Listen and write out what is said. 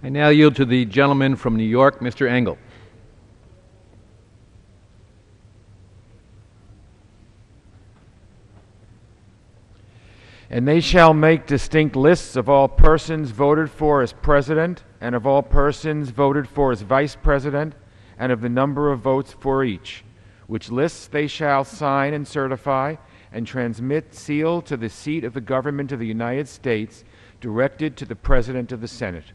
I now yield to the gentleman from New York, Mr. Engel. And they shall make distinct lists of all persons voted for as president, and of all persons voted for as vice president, and of the number of votes for each, which lists they shall sign and certify, and transmit sealed to the seat of the government of the United States, directed to the President of the Senate.